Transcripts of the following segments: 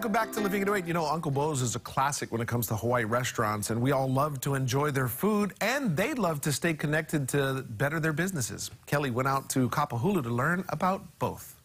Welcome back to Living808. You know, Uncle Bo's is a classic when it comes to Hawaii restaurants, and we all love to enjoy their food, and they love to stay connected to better their businesses. Kelly went out to Kapahulu to learn about both.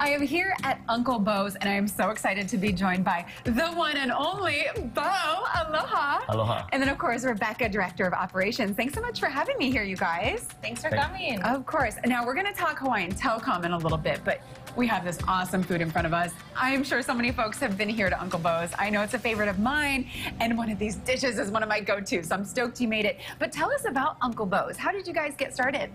I am here at Uncle Bo's, and I am so excited to be joined by the one and only Bo. Aloha. Aloha. And then, of course, Rebecca, Director of Operations. Thanks so much for having me here, you guys. Thanks for Thank- coming. Of course. Now, we're going to talk Hawaiian Telecom in a little bit, but we have this awesome food in front of us. I am sure so many folks have been here to Uncle Bo's. I know it's a favorite of mine, and one of these dishes is one of my go-tos, so I'm stoked you made it. But tell us about Uncle Bo's. How did you guys get started?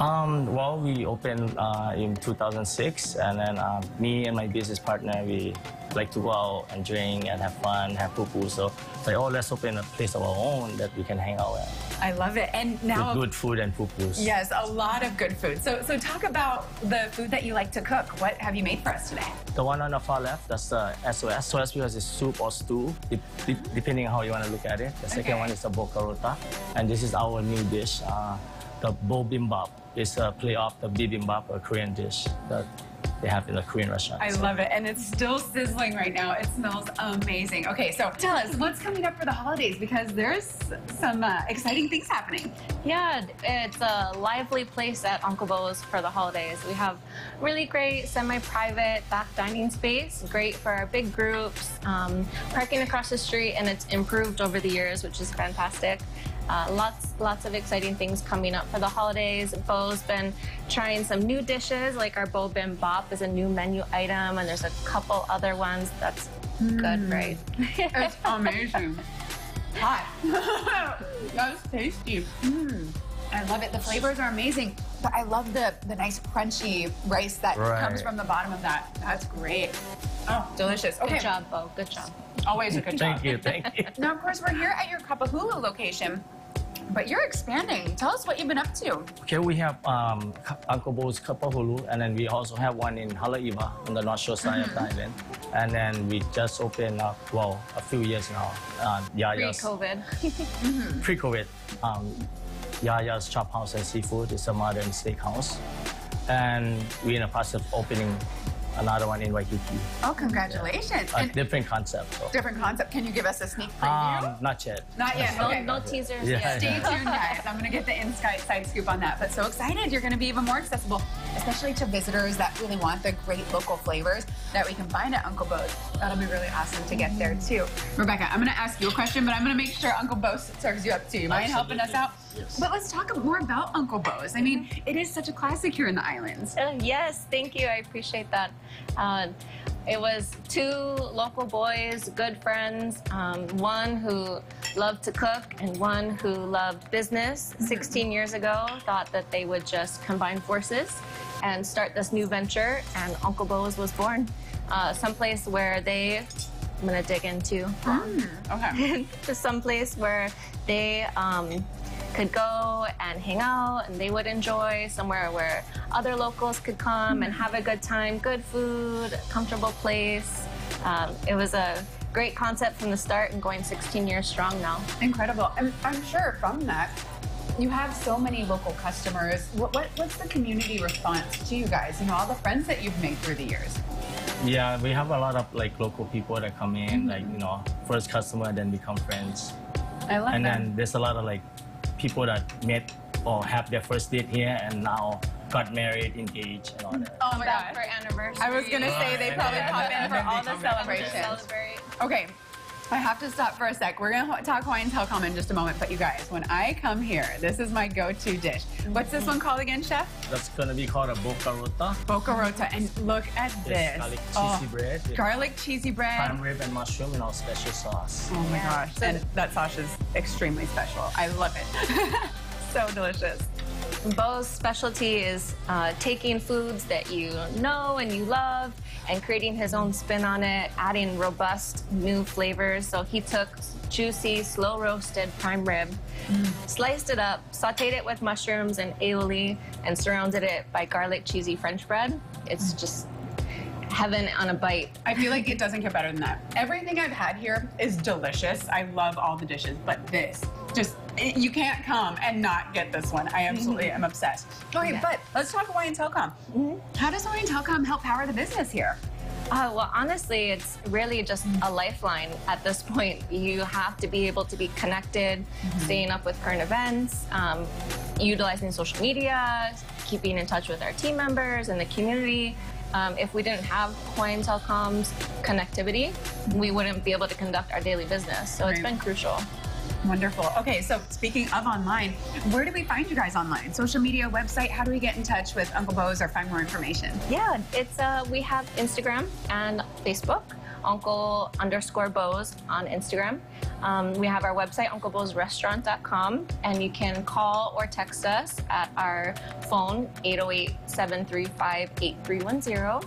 Um, well, we opened uh, in 2006, and then um, me and my business partner, we like to go out and drink and have fun, have pupu. So, it's like, oh, let's open a place of our own that we can hang out at I love it. And now, with good food and pupus. Yes, a lot of good food. So, so talk about the food that you like to cook. What have you made for us today? The one on the far left, that's the SOS. SOS because it's soup or stew, de- de- depending how you want to look at it. The second Okay. one is the Boca Rota, and this is our new dish, uh, the bobimbap. It's a play off the bibimbap, a Korean dish that they have in a Korean restaurant. I love it. And it's still sizzling right now. It smells amazing. Okay, so tell us what's coming up for the holidays because there's some uh, exciting things happening. Yeah, it's a lively place at Uncle Bo's for the holidays. We have really great semi-private back dining space, great for our big groups, um, parking across the street, and it's improved over the years, which is fantastic. Uh, lots, lots of exciting things coming up for the holidays. Bo's been trying some new dishes, like our Bo Bim Bop is a new menu item, and there's a couple other ones that's good, right? It's amazing. Hot. That's tasty. Mm. I love it. The flavors are amazing. But I love the, the nice crunchy rice that Right. comes from the bottom of that. That's great. Oh, delicious. Okay. Good job, Bo. Good job. Always a good job. Thank you, thank you. Now, of course, we're here at your Kapahulu location, but you're expanding. Tell us what you've been up to. Okay, we have um, Ka- Uncle Bo's Kapahulu, and then we also have one in Haleiwa on the north shore side of the island. And then we just opened up, well, a few years now, uh, Yaya's Pre-COVID. pre-COVID. Um, Yaya's Chop House and Seafood is a modern steakhouse. And we're in the process of opening another one in Waikiki. Oh, congratulations. A And different concept. So. different concept. Can you give us a sneak preview? Um, not yet. Not yet. No, Okay. no teasers Yeah. yet. Stay tuned, guys. I'm going to get the inside scoop on that. But so excited. You're going to be even more accessible, especially to visitors that really want the great local flavors that we can find at Uncle Bo's. That'll be really awesome to get there, too. Rebecca, I'm going to ask you a question, but I'm going to make sure Uncle Bo's serves you up, too. You mind helping us out? Yes. But let's talk more about Uncle Bo's. I mean, it is such a classic here in the islands. Uh, yes, thank you. I appreciate that. Uh, it was two local boys, good friends, um, one who loved to cook and one who loved business. 16 years ago, thought that they would just combine forces and start this new venture, and Uncle Bo's was born. Uh, someplace where they, I'm gonna dig into, Okay. to some place where they um, could go and hang out and they would enjoy somewhere where other locals could come and have a good time good food comfortable place um, it was a great concept from the start and going 16 years strong now Incredible. I'm, I'm sure from that, you have so many local customers. What, what, what's the community response to you guys? You know, all the friends that you've made through the years. Yeah, we have a lot of like local people that come in, mm-hmm. like you know, first customer, then become friends. I love that. and that. then there's a lot of like people that met or have their first date here and now got married, engaged, and all that. oh my back God. for anniversary I was gonna oh, say they probably pop in for all the to celebrations. celebrate Okay, I have to stop for a sec. We're gonna ho- talk Hawaiian Telecom in just a moment, but you guys, when I come here, this is my go-to dish. What's this one called again, Chef? That's gonna be called a Boca Rota. Boca Rota. And look at this. It's garlic Oh, cheesy bread garlic cheesy bread. prime rib and mushroom in our special sauce. Oh my Yeah. gosh. And that sauce is extremely special. I love it. so delicious. Bo's specialty is uh, taking foods that you know and you love and creating his own spin on it, adding robust new flavors. So he took juicy, slow roasted prime rib, sliced it up, sauteed it with mushrooms and aioli, and surrounded it by garlic cheesy French bread. It's just heaven on a bite. I feel like it doesn't get better than that. Everything I've had here is delicious. I love all the dishes, but this just you can't come and not get this one. I absolutely am obsessed. Okay, Yeah. but let's talk Hawaiian Telecom. How does Hawaiian Telecom help power the business here? Uh, well, honestly, it's really just a lifeline at this point. You have to be able to be connected, staying up with current events, um, utilizing social media, keeping in touch with our team members and the community. Um, if we didn't have Hawaiian Telecom's connectivity, we wouldn't be able to conduct our daily business. So it's been crucial. Wonderful. Okay, so speaking of online, where do we find you guys online? Social media, website? How do we get in touch with Uncle Bo's or find more information? Yeah, it's uh, we have Instagram and Facebook, Uncle underscore Bos on Instagram. Um, we have our website, UncleBosRestaurant.com, and you can call or text us at our phone, 808-735-8310.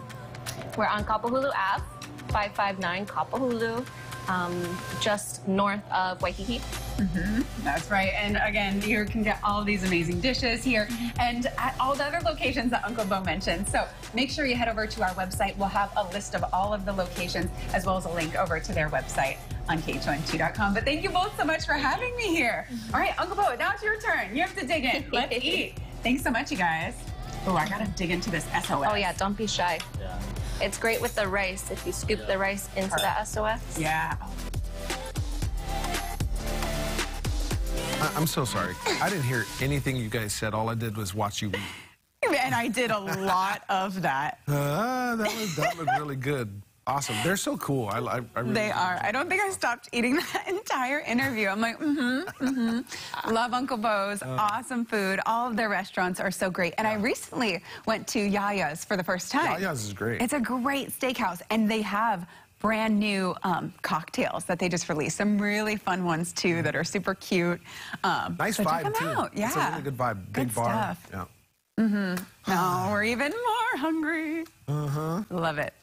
We're on Kapahulu Ave, 559 Kapahulu, um, just north of Waikiki. Mm-hmm. That's right. And again, you can get all these amazing dishes here mm-hmm. and at all the other locations that Uncle Bo mentioned. So make sure you head over to our website. We'll have a list of all of the locations as well as a link over to their website on KHON2.com. But thank you both so much for having me here. Mm-hmm. All right, Uncle Bo, now it's your turn. You have to dig in. Let's eat. Thanks so much, you guys. Oh, I gotta dig into this SOS. Oh yeah, don't be shy. Yeah. It's great with the rice. If you scoop the rice into the SOS. Yeah. I'm so sorry. I didn't hear anything you guys said. All I did was watch you eat. And I did a lot of that. Ah, that, was, that looked really good. Awesome. They're so cool. I, I, I really They are. I don't think I stopped eating that entire interview. I'm like, mm-hmm, mm-hmm. Love Uncle Bo's. awesome food. All of their restaurants are so great. And I recently went to Yaya's for the first time. Yaya's is great. It's a great steakhouse, and they have brand new um, cocktails that they just released. Some really fun ones too that are super cute. Um, Nice so check vibe, them too. Out. Yeah, It's a really good vibe. Big Good bar. Stuff. Yeah. Mm-hmm. Now we're even more hungry. Uh huh. Love it.